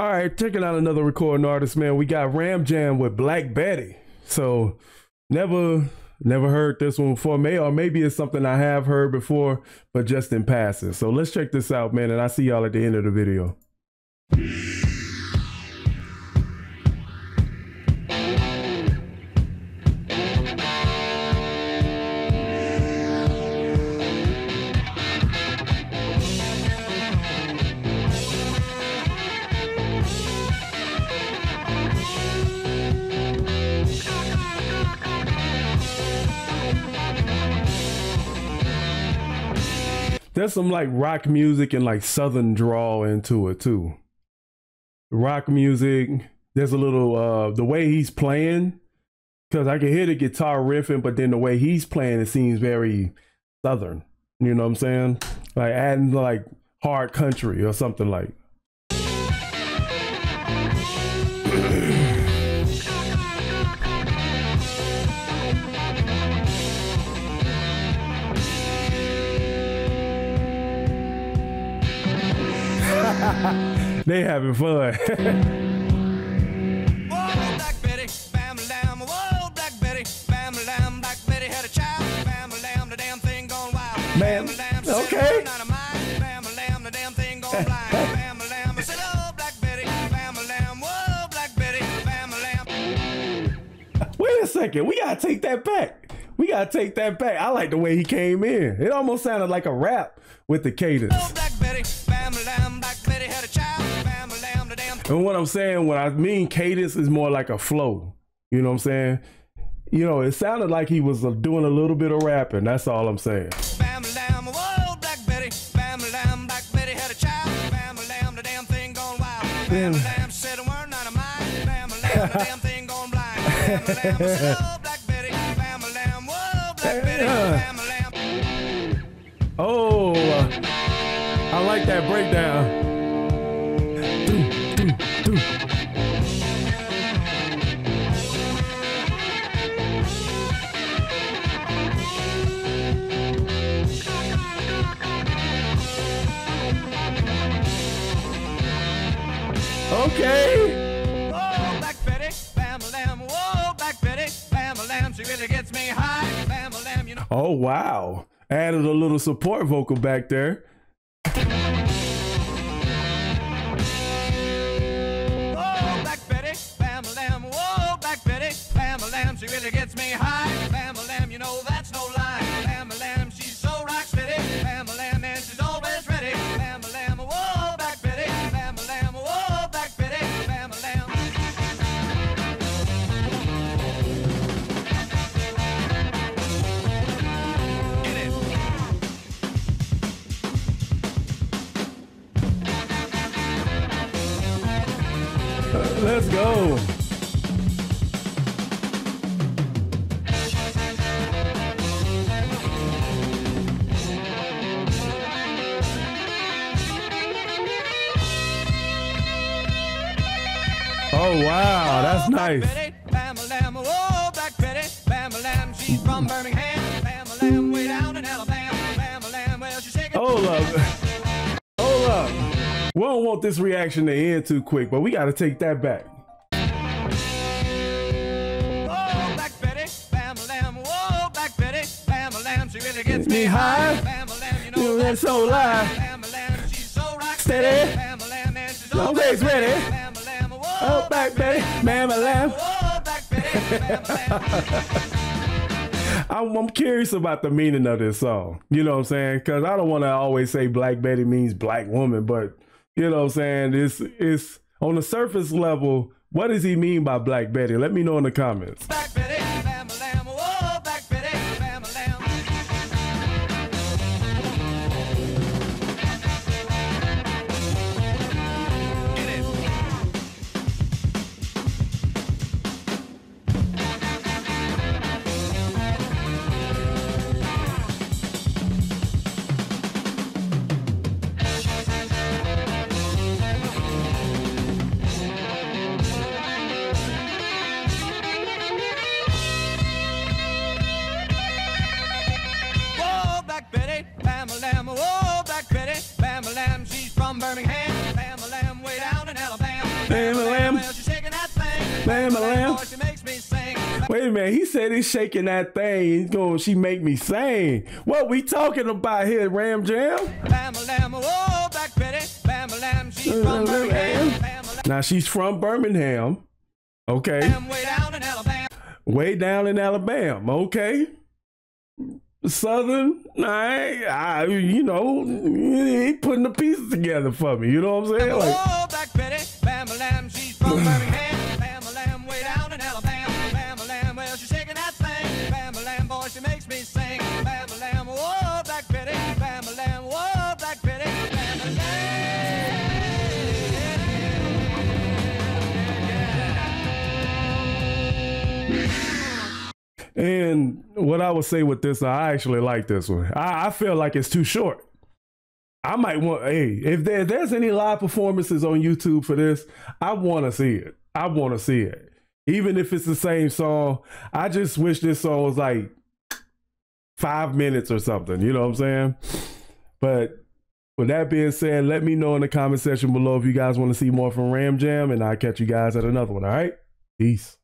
All right, checking out another recording artist, man. We got Ram Jam with Black Betty. So never never heard this one before. May or maybe it's something I have heard before, but just in passing. So let's check this out, man, and I see y'all at the end of the video. There's some like rock music and like southern drawl into it too. Rock music. There's a little uh the way he's playing, because I can hear the guitar riffing, but then the way he's playing it seems very southern. You know what I'm saying? Like adding like hard country or something like. Whoa, having fun. bam lamb. Wait a second, we gotta take that back. We gotta take that back. I like the way he came in. It almost sounded like a rap with the cadence. And what I'm saying, when I mean cadence, is more like a flow. You know what I'm saying? You know, it sounded like he was uh, doing a little bit of rapping. That's all I'm saying. Bam lamb, whoa, Black Betty, bam lamb, Black Betty had a child, bam lamb, the damn thing gone wild. Bam Damn. said a word, not of mine. Bam lamb, the damn thing gone blind. Bam lamb, I oh, Black Betty, bam lamb, whoa, Black Betty, bam lamb. I like that breakdown. Doom. Okay. Oh, whoa, Black Betty, bam lamb, whoa, Black Betty, bam lamb, she really gets me high. Bam lamb, you know. Oh wow. Added a little support vocal back there. Let's go. Oh wow, that's nice. Betty, bam Black oh, Betty, bam she's from Birmingham, We don't want this reaction to end too quick, but we gotta take that back. Whoa, Black Betty, bam lamb, whoa, Black Betty, bam lamb, she really gets Me me high. high. Bam lamb, you You know that's so live. Bam lamb, she's so rock Steady. Bam lamb, and she's Always ready. Bam lamb, whoa, Oh, back, Betty, man, lamb. whoa, Black Betty, bam lamb. I'm, I'm curious about the meaning of this song. You know what I'm saying? Because I don't want to always say Black Betty means black woman, but you know what I'm saying? It's it's on the surface level. What does he mean by Black Betty? Let me know in the comments. from Wait a minute. He said he's shaking that thing. He's going, she make me sing. What we talking about here, Ram Jam? Now she's from Birmingham. Okay. Way down in Alabama. Way down in Alabama. Okay. Southern, I, I, you know, he putting the pieces together for me. You know what I'm saying? Like, Oh, Black Betty. Bam she's from Birmingham. What I would say with this, I actually like this one. I, I feel like it's too short. I might want, hey, if there, there's any live performances on YouTube for this, I want to see it. I want to see it. Even if it's the same song, I just wish this song was like five minutes or something. You know what I'm saying? But with that being said, let me know in the comment section below if you guys want to see more from Ram Jam, and I'll catch you guys at another one. All right? Peace.